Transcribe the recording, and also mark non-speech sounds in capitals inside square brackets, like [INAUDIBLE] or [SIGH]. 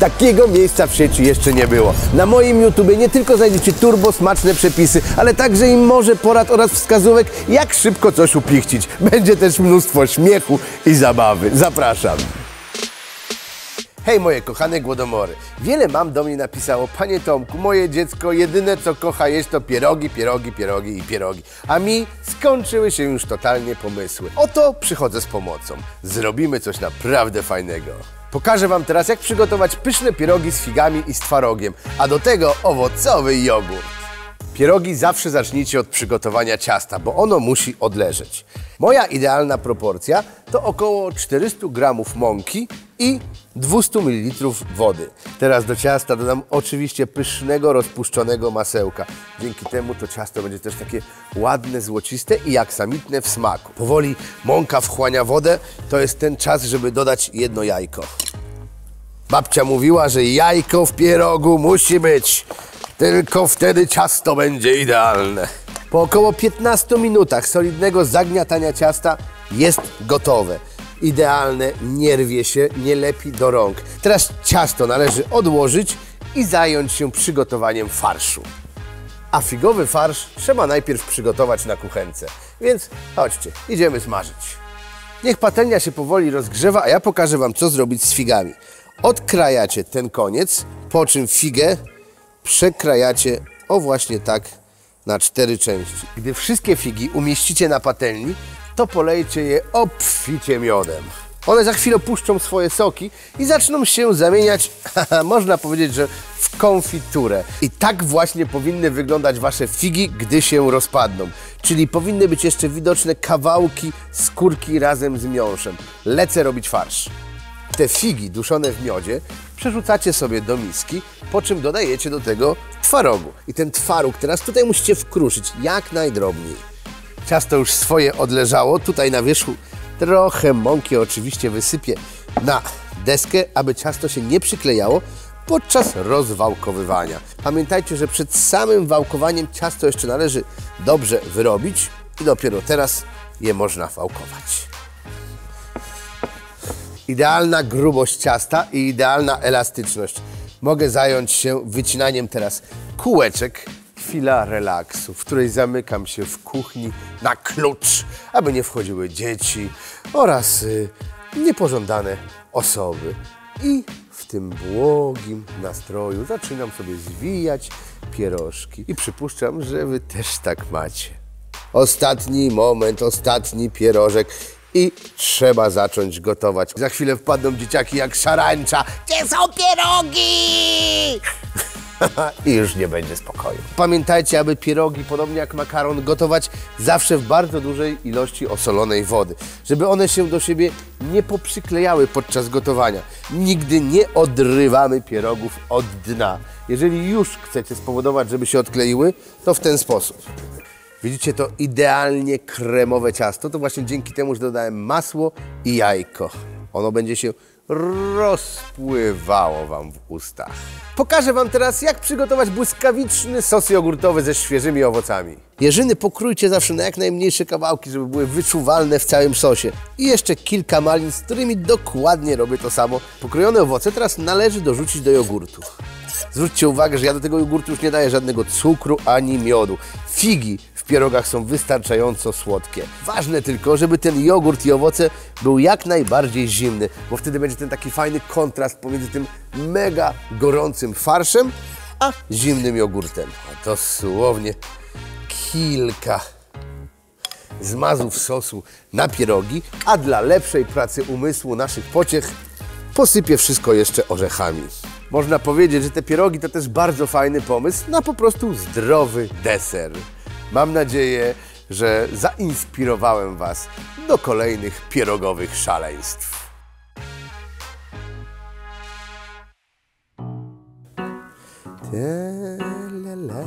Takiego miejsca w sieci jeszcze nie było. Na moim YouTubie nie tylko znajdziecie turbo smaczne przepisy, ale także i może porad oraz wskazówek, jak szybko coś upichcić. [LAUGHS] Będzie też mnóstwo śmiechu i zabawy. Zapraszam. Hej moje kochane głodomory. Wiele mam do mnie napisało, panie Tomku, moje dziecko jedyne co kocha jeść to pierogi, pierogi, pierogi i pierogi. A mi skończyły się już totalnie pomysły. Oto przychodzę z pomocą. Zrobimy coś naprawdę fajnego. Pokażę wam teraz jak przygotować pyszne pierogi z figami i z twarogiem, a do tego owocowy jogurt. Pierogi zawsze zacznijcie od przygotowania ciasta, bo ono musi odleżeć. Moja idealna proporcja to około 400 gramów mąki i 200 ml wody. Teraz do ciasta dodam oczywiście pysznego, rozpuszczonego masełka. Dzięki temu to ciasto będzie też takie ładne, złociste i aksamitne w smaku. Powoli mąka wchłania wodę, to jest ten czas, żeby dodać jedno jajko. Babcia mówiła, że jajko w pierogu musi być. Tylko wtedy ciasto będzie idealne. Po około 15 minutach solidnego zagniatania ciasta jest gotowe. Idealne, nie rwie się, nie lepi do rąk. Teraz ciasto należy odłożyć i zająć się przygotowaniem farszu. A figowy farsz trzeba najpierw przygotować na kuchence. Więc chodźcie, idziemy smażyć. Niech patelnia się powoli rozgrzewa, a ja pokażę Wam, co zrobić z figami. Odkrajacie ten koniec, po czym figę przekrajacie o właśnie tak na cztery części. Gdy wszystkie figi umieścicie na patelni, to polejcie je obficie miodem. One za chwilę puszczą swoje soki i zaczną się zamieniać, [LAUGHS] można powiedzieć, że w konfiturę. I tak właśnie powinny wyglądać Wasze figi, gdy się rozpadną. Czyli powinny być jeszcze widoczne kawałki skórki razem z miąższem. Lecę robić farsz. Te figi duszone w miodzie przerzucacie sobie do miski, po czym dodajecie do tego twarogu. I ten twaróg teraz tutaj musicie wkruszyć jak najdrobniej. Ciasto już swoje odleżało, tutaj na wierzchu trochę mąki oczywiście wysypię na deskę, aby ciasto się nie przyklejało podczas rozwałkowywania. Pamiętajcie, że przed samym wałkowaniem ciasto jeszcze należy dobrze wyrobić i dopiero teraz je można wałkować. Idealna grubość ciasta i idealna elastyczność. Mogę zająć się wycinaniem teraz kółeczek. Chwila relaksu, w której zamykam się w kuchni na klucz, aby nie wchodziły dzieci oraz y, niepożądane osoby. I w tym błogim nastroju zaczynam sobie zwijać pierożki. I przypuszczam, że Wy też tak macie. Ostatni moment, ostatni pierożek i trzeba zacząć gotować. Za chwilę wpadną dzieciaki jak szarańcza. Gdzie są pierogi? [LAUGHS] I już nie będzie spokoju. Pamiętajcie, aby pierogi, podobnie jak makaron, gotować zawsze w bardzo dużej ilości osolonej wody, żeby one się do siebie nie poprzyklejały podczas gotowania. Nigdy nie odrywamy pierogów od dna. Jeżeli już chcecie spowodować, żeby się odkleiły, to w ten sposób. Widzicie to idealnie kremowe ciasto? To właśnie dzięki temu, że dodałem masło i jajko. Ono będzie się rozpływało Wam w ustach. Pokażę Wam teraz, jak przygotować błyskawiczny sos jogurtowy ze świeżymi owocami. Jeżyny pokrójcie zawsze na jak najmniejsze kawałki, żeby były wyczuwalne w całym sosie. I jeszcze kilka malin, z którymi dokładnie robię to samo. Pokrojone owoce teraz należy dorzucić do jogurtu. Zwróćcie uwagę, że ja do tego jogurtu już nie daję żadnego cukru ani miodu. Figi pierogach są wystarczająco słodkie. Ważne tylko, żeby ten jogurt i owoce był jak najbardziej zimny, bo wtedy będzie ten taki fajny kontrast pomiędzy tym mega gorącym farszem, a zimnym jogurtem. A dosłownie kilka zmazów sosu na pierogi, a dla lepszej pracy umysłu naszych pociech posypię wszystko jeszcze orzechami. Można powiedzieć, że te pierogi to też bardzo fajny pomysł na po prostu zdrowy deser. Mam nadzieję, że zainspirowałem Was do kolejnych pierogowych szaleństw. Ta-la-la.